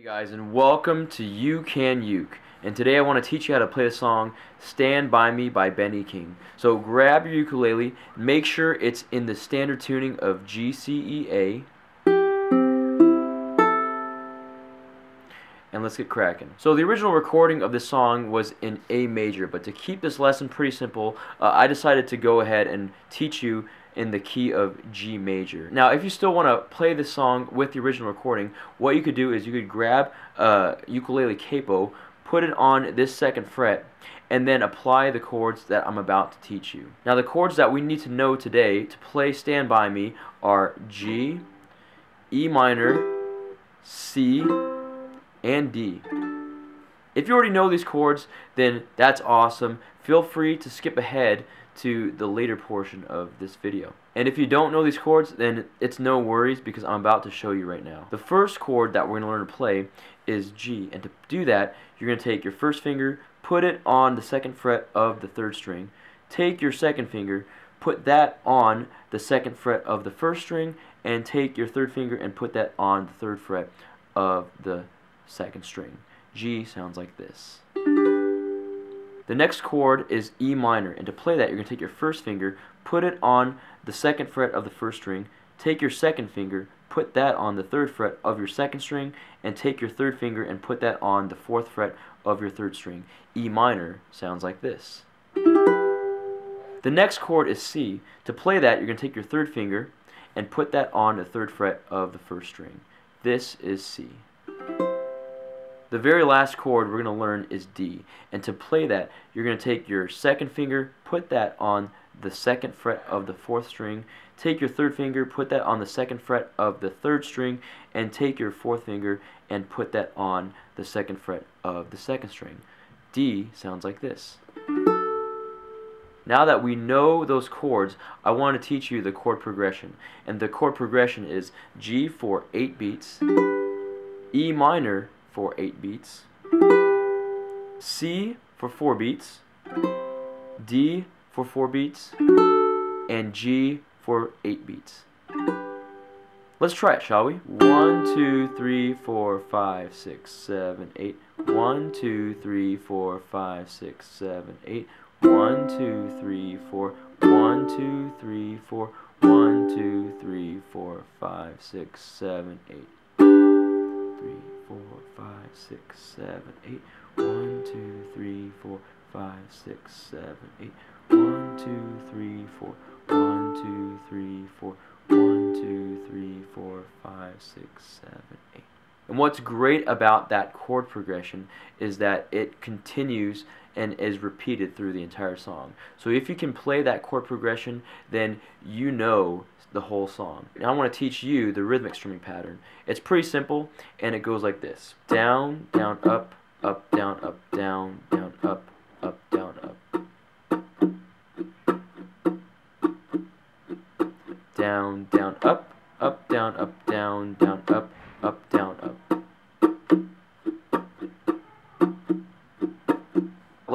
Hey guys and welcome to U Can Uke and today I want to teach you how to play the song Stand By Me by Benny King. So grab your ukulele, make sure it's in the standard tuning of G, C, E, A and let's get cracking. So the original recording of this song was in A major but to keep this lesson pretty simple uh, I decided to go ahead and teach you in the key of G major. Now, if you still want to play this song with the original recording, what you could do is you could grab a ukulele capo, put it on this second fret, and then apply the chords that I'm about to teach you. Now, the chords that we need to know today to play Stand By Me are G, E minor, C, and D. If you already know these chords, then that's awesome. Feel free to skip ahead to the later portion of this video. And if you don't know these chords, then it's no worries because I'm about to show you right now. The first chord that we're going to learn to play is G. And to do that, you're going to take your first finger, put it on the second fret of the third string. Take your second finger, put that on the second fret of the first string, and take your third finger and put that on the third fret of the second string. G sounds like this. The next chord is E minor, and to play that, you're going to take your first finger, put it on the second fret of the first string, take your second finger, put that on the third fret of your second string, and take your third finger and put that on the fourth fret of your third string. E minor sounds like this. The next chord is C. To play that, you're going to take your third finger and put that on the third fret of the first string. This is C. The very last chord we're going to learn is D. And to play that, you're going to take your second finger, put that on the second fret of the fourth string, take your third finger, put that on the second fret of the third string, and take your fourth finger and put that on the second fret of the second string. D sounds like this. Now that we know those chords, I want to teach you the chord progression. And the chord progression is G for 8 beats, E minor for 8 beats, C for 4 beats, D for 4 beats, and G for 8 beats. Let's try it, shall we? 1, 2, 3, 4, 5, 6, 7, 8. 1, 2, 3, 4, 5, 6, 7, 8. 1, 2, 3, 4. 1, 2, 3, 4. 1, 2, 3, 4, 5, 6, 7, 8. 3, four, five, six, seven, eight. One, two, three, four, five, six, seven, eight. One, two, three, four. One, two, three, four. One, two, three, four, five, six, seven, eight. And what's great about that chord progression is that it continues and is repeated through the entire song. So if you can play that chord progression, then you know the whole song. Now I want to teach you the rhythmic strumming pattern. It's pretty simple and it goes like this. Down, down, up, up, down, up, down, down, up, up, down, up. Down, down, up, up, down, up, down, down, up, up, down,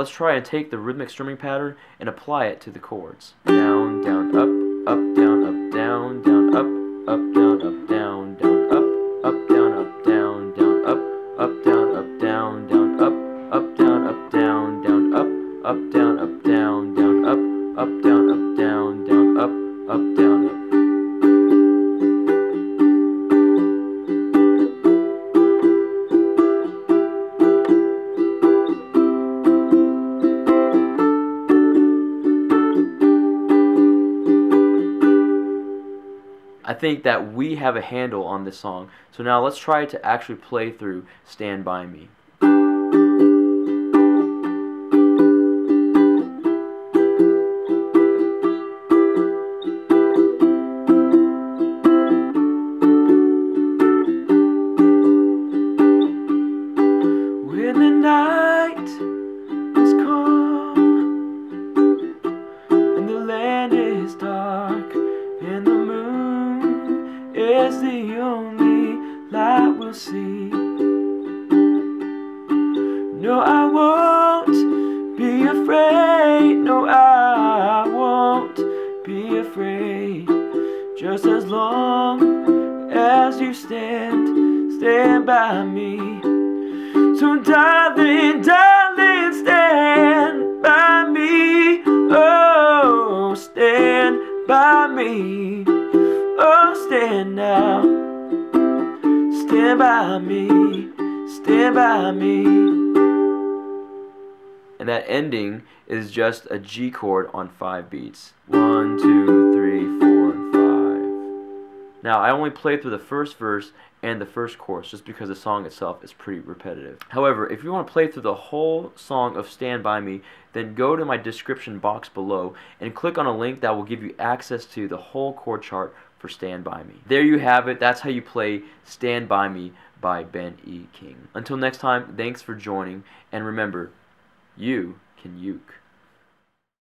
Let's try and take the rhythmic strumming pattern and apply it to the chords. Down, down, up, up, down, up, down, down, up, up, down, up, down, down, up, up, down, up, down, down, up, up, down, up, down, down, up, up, down, up, down, down, up, up, down, up, down, down, up, up, down, up, down, down, up, up, down, up. Think that we have a handle on this song. So now let's try to actually play through Stand By Me. No, I won't be afraid. No, I won't be afraid. Just as long as you stand, stand by me. So darling, darling, stand by me. Oh, stand by me. Oh, stand now. Stand by me. Stand by me. And that ending is just a G chord on five beats. One, two, three, four, five. Now, I only played through the first verse and the first chorus just because the song itself is pretty repetitive. However, if you want to play through the whole song of Stand By Me, then go to my description box below and click on a link that will give you access to the whole chord chart for Stand By Me. There you have it. That's how you play Stand By Me by Ben E. King. Until next time, thanks for joining, and remember, you can uke.